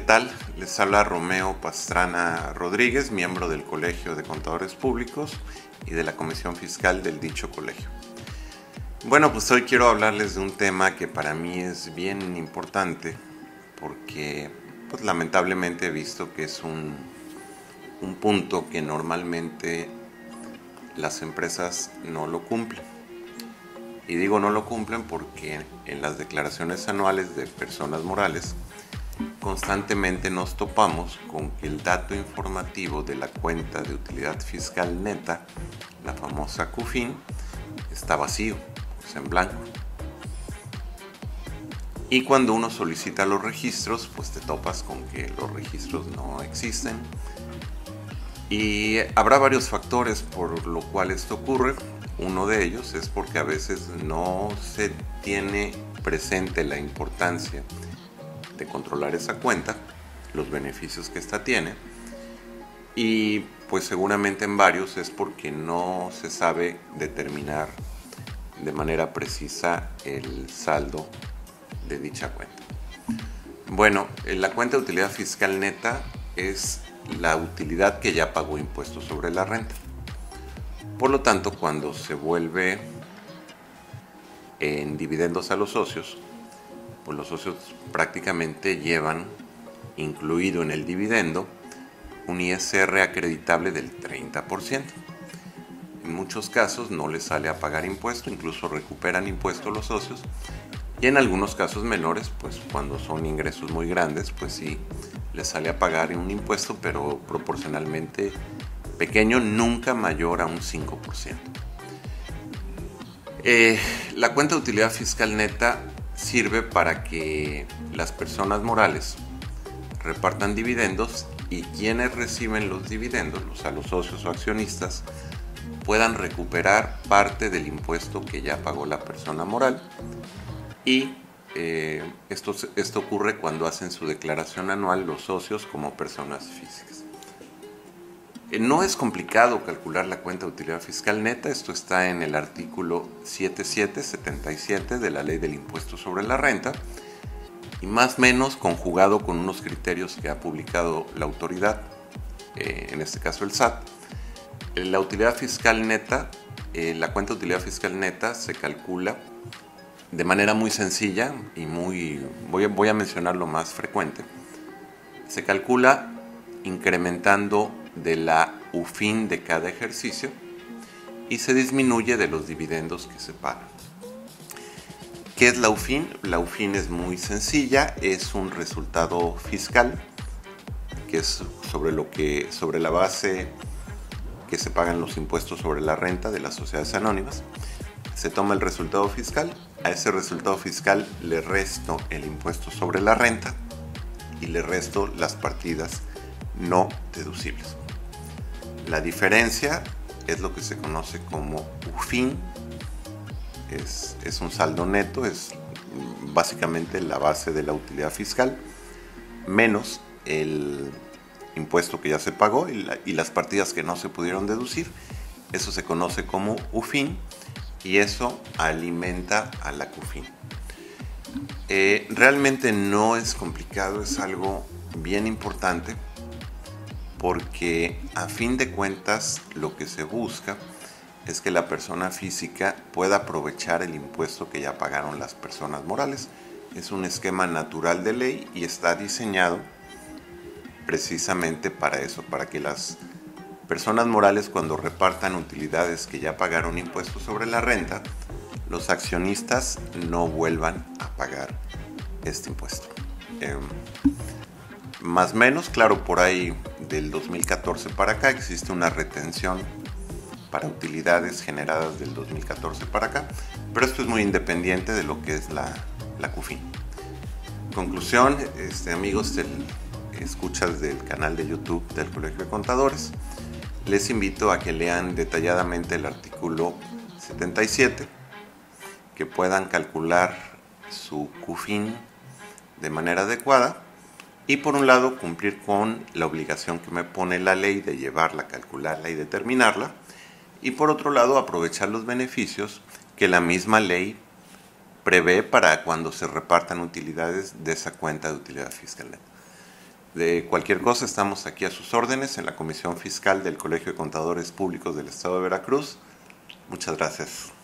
tal? Les habla Romeo Pastrana Rodríguez, miembro del Colegio de Contadores Públicos y de la Comisión Fiscal del dicho colegio. Bueno, pues hoy quiero hablarles de un tema que para mí es bien importante porque pues lamentablemente he visto que es un, un punto que normalmente las empresas no lo cumplen. Y digo no lo cumplen porque en las declaraciones anuales de personas morales constantemente nos topamos con que el dato informativo de la cuenta de utilidad fiscal neta, la famosa CUFIN, está vacío, en blanco. Y cuando uno solicita los registros, pues te topas con que los registros no existen. Y habrá varios factores por lo cual esto ocurre. Uno de ellos es porque a veces no se tiene presente la importancia de controlar esa cuenta, los beneficios que ésta tiene. Y pues seguramente en varios es porque no se sabe determinar de manera precisa el saldo de dicha cuenta. Bueno, la cuenta de utilidad fiscal neta es la utilidad que ya pagó impuestos sobre la renta. Por lo tanto, cuando se vuelve en dividendos a los socios, pues los socios prácticamente llevan incluido en el dividendo un ISR acreditable del 30%. En muchos casos no les sale a pagar impuesto, incluso recuperan impuesto los socios. Y en algunos casos menores, pues cuando son ingresos muy grandes, pues sí les sale a pagar un impuesto, pero proporcionalmente pequeño, nunca mayor a un 5%. Eh, la cuenta de utilidad fiscal neta sirve para que las personas morales repartan dividendos y quienes reciben los dividendos, o los socios o accionistas, puedan recuperar parte del impuesto que ya pagó la persona moral. Y eh, esto, esto ocurre cuando hacen su declaración anual los socios como personas físicas. Eh, no es complicado calcular la cuenta de utilidad fiscal neta, esto está en el artículo 7777 de la ley del impuesto sobre la renta. Y más o menos conjugado con unos criterios que ha publicado la autoridad, eh, en este caso el SAT. Eh, la utilidad fiscal neta, la cuenta de utilidad fiscal neta se calcula de manera muy sencilla y muy, voy voy a mencionar lo más frecuente, se calcula incrementando de la UFIN de cada ejercicio y se disminuye de los dividendos que se pagan. ¿Qué es la UFIN? La UFIN es muy sencilla, es un resultado fiscal que es sobre lo que sobre la base que se pagan los impuestos sobre la renta de las sociedades anónimas. Se toma el resultado fiscal, a ese resultado fiscal le resto el impuesto sobre la renta y le resto las partidas no deducibles. La diferencia es lo que se conoce como UFIN, es, un saldo neto, es básicamente la base de la utilidad fiscal, menos el impuesto que ya se pagó y, las partidas que no se pudieron deducir. Eso se conoce como UFIN y eso alimenta a la CUFIN. Eh, realmente no es complicado, es algo bien importante porque a fin de cuentas lo que se busca es que la persona física pueda aprovechar el impuesto que ya pagaron las personas morales. Es un esquema natural de ley y está diseñado precisamente para eso, para que las personas morales cuando repartan utilidades que ya pagaron impuestos sobre la renta, los accionistas no vuelvan a pagar este impuesto. Em, más o menos, claro, por ahí del 2014 para acá existe una retención para utilidades generadas del 2014 para acá, pero esto es muy independiente de lo que es la, la CUFIN. Conclusión, este, amigos del, escuchas del canal de YouTube del Colegio de Contadores, les invito a que lean detalladamente el artículo 77, que puedan calcular su CUFIN de manera adecuada y por un lado cumplir con la obligación que me pone la ley de llevarla, calcularla y determinarla, y por otro lado aprovechar los beneficios que la misma ley prevé para cuando se repartan utilidades de esa cuenta de utilidad fiscal. De cualquier cosa, estamos aquí a sus órdenes en la Comisión Fiscal del Colegio de Contadores Públicos del Estado de Veracruz. Muchas gracias.